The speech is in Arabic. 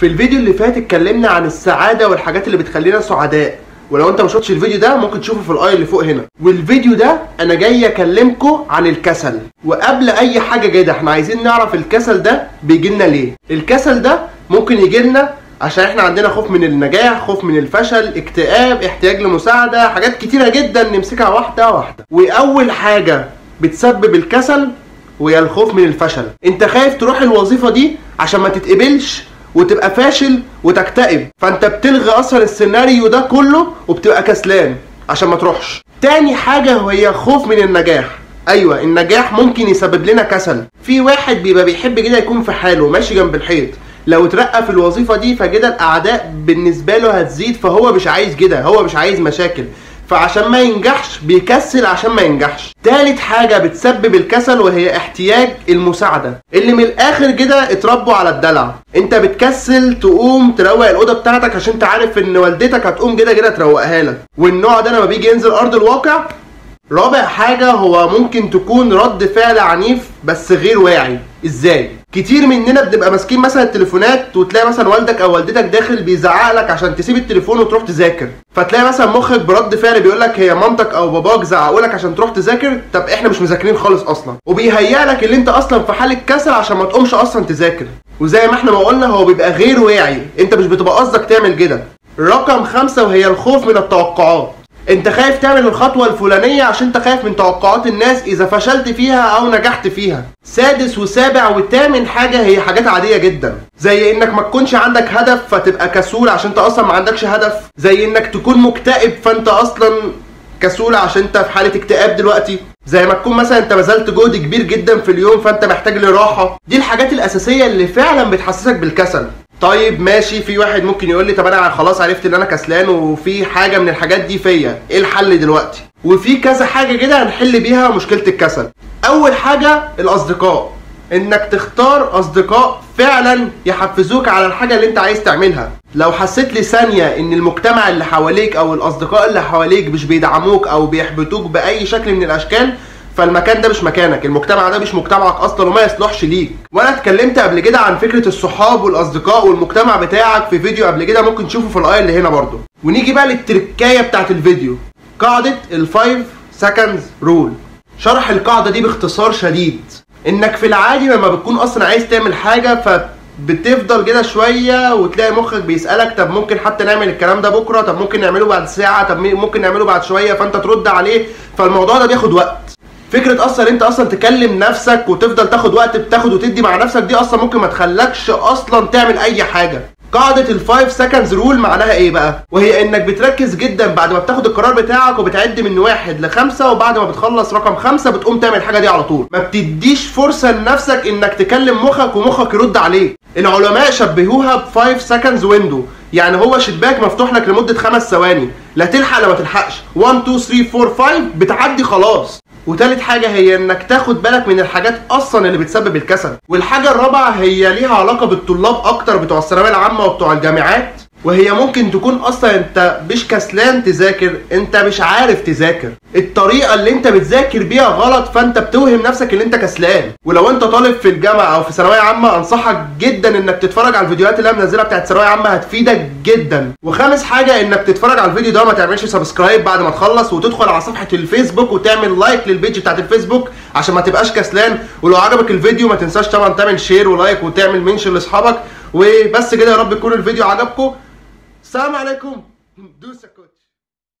في الفيديو اللي فات اتكلمنا عن السعادة والحاجات اللي بتخلينا سعداء. ولو انت ما شفتش الفيديو ده ممكن تشوفه في ال i اللي فوق هنا. والفيديو ده أنا جاي اكلمكم عن الكسل. وقبل اي حاجة كده إحنا عايزين نعرف الكسل ده بيجي لنا ليه. الكسل ده ممكن يجي لنا عشان إحنا عندنا خوف من النجاح خوف من الفشل اكتئاب احتياج لمساعدة حاجات كتيرة جدا نمسكها واحدة واحدة. وأول حاجة بتسبب الكسل وهي الخوف من الفشل. انت خايف تروح الوظيفة دي عشان ما تتقبلش وتبقى فاشل وتكتئب. فأنت بتلغي أصلا السيناريو ده كله وبتبقى كسلان عشان ما تروحش. تاني حاجة وهي خوف من النجاح. أيوه النجاح ممكن يسبب لنا كسل. في واحد بيبقى بيحب كده يكون في حاله ماشي جنب الحيط. لو اترقى في الوظيفة دي فكده الأعداء بالنسبة له هتزيد فهو مش عايز كده هو مش عايز مشاكل. فعشان ما ينجحش بيكسل عشان ما ينجحش. تالت حاجة بتسبب الكسل وهي احتياج المساعدة. اللي من الآخر كده اتربوا على الدلع. انت بتكسل تقوم تروق الأوضة بتاعتك عشان انت عارف ان والدتك هتقوم كده كده تروقها لك. والنوع ده لما بيجي ينزل أرض الواقع رابع حاجة هو ممكن تكون رد فعل عنيف بس غير واعي. إزاي؟ كتير مننا بنبقى ماسكين مثلا التليفونات وتلاقي مثلا والدك أو والدتك داخل بيزعق لك عشان تسيب التليفون وتروح تذاكر. فتلاقي مثلا مخك برد فعل بيقول لك هي مامتك أو باباك زعقوا لك عشان تروح تذاكر؟ طب إحنا مش مذاكرين خالص أصلا. وبيهيأ لك اللي أنت أصلا في حالة كسل عشان ما تقومش أصلا تذاكر. وزي ما إحنا ما قلنا هو بيبقى غير واعي. أنت مش بتبقى قصدك تعمل كده. رقم خمسة وهي الخوف من التوقعات. انت خايف تعمل الخطوة الفلانية عشان انت خايف من توقعات الناس إذا فشلت فيها أو نجحت فيها. سادس وسابع وثامن حاجة هي حاجات عادية جدا. زي إنك ما تكونش عندك هدف فتبقى كسول عشان انت أصلا ما عندكش هدف. زي إنك تكون مكتئب فانت أصلا كسول عشان انت في حالة اكتئاب دلوقتي. زي ما تكون مثلا انت بذلت جهد كبير جدا في اليوم فانت محتاج لراحة. دي الحاجات الأساسية اللي فعلا بتحسسك بالكسل. طيب ماشي. في واحد ممكن يقول لي طب أنا خلاص عرفت إن أنا كسلان وفي حاجة من الحاجات دي فيا. إيه الحل دلوقتي؟ وفي كذا حاجة كده هنحل بيها مشكلة الكسل. أول حاجة الأصدقاء. إنك تختار أصدقاء فعلا يحفزوك على الحاجة اللي أنت عايز تعملها. لو حسيت لثانية إن المجتمع اللي حواليك أو الأصدقاء اللي حواليك مش بيدعموك أو بيحبطوك بأي شكل من الأشكال فالمكان ده مش مكانك المجتمع ده مش مجتمعك أصلا وما يصلحش ليك. وأنا اتكلمت قبل كده عن فكرة الصحاب والأصدقاء والمجتمع بتاعك في فيديو قبل كده ممكن تشوفه في الآية اللي هنا برضو ونيجي بقى لل trick اية بتاعت الفيديو. قاعدة ال five seconds rule شرح القاعدة دي باختصار شديد. إنك في العادي لما بتكون أصلا عايز تعمل حاجة ف بتفضل كده شوية وتلاقي مخك بيسألك طب ممكن حتى نعمل الكلام ده بكرة؟ طب ممكن نعمله بعد ساعة؟ طب ممكن نعمله بعد شوية؟ فأنت ترد عليه. فالموضوع ده بياخد وقت. فكرة أصلا أنت أصلا تكلم نفسك وتفضل تاخد وقت بتاخد وتدي مع نفسك دي أصلا ممكن ما تخلكش أصلا تعمل أي حاجة قاعدة ال five seconds rule معناها إيه بقى؟ وهي إنك بتركز جدا بعد ما بتاخد القرار بتاعك وبتعد من واحد لخمسة وبعد ما بتخلص رقم خمسة بتقوم تعمل الحاجة دي على طول، ما بتديش فرصة لنفسك إنك تكلم مخك ومخك يرد عليك. العلماء شبهوها ب five seconds window، يعني هو شباك مفتوح لك لمدة خمس ثواني، لا تلحق لا ما تلحقش، 1 2 3 4 5 بتعدي خلاص. وتالت حاجة هي إنك تاخد بالك من الحاجات أصلا اللي بتسبب الكسل. والحاجة الرابعة هي ليها علاقة بالطلاب أكتر بتوع الثانوية العامة وبتوع الجامعات. وهي ممكن تكون أصلا أنت مش كسلان تذاكر أنت مش عارف تذاكر. الطريقة اللي أنت بتذاكر بيها غلط فأنت بتوهم نفسك إن أنت كسلان. ولو أنت طالب في الجامعة أو في ثانوية عامة أنصحك جدا إنك تتفرج على الفيديوهات اللي أنا منزلها بتاعت ثانوية عامة هتفيدك جدا. وخامس حاجة إنك تتفرج على الفيديو ده وما تعملش subscribe بعد ما تخلص وتدخل على صفحة الفيسبوك وتعمل like لل page بتاعت الفيسبوك عشان ما تبقاش كسلان. ولو عجبك الفيديو ما تنساش طبعا تعمل share و like وتعمل mention لأصحابك. وبس كده يا رب يكون الفيديو عجبكم. السلام عليكم. دوس يا كوتش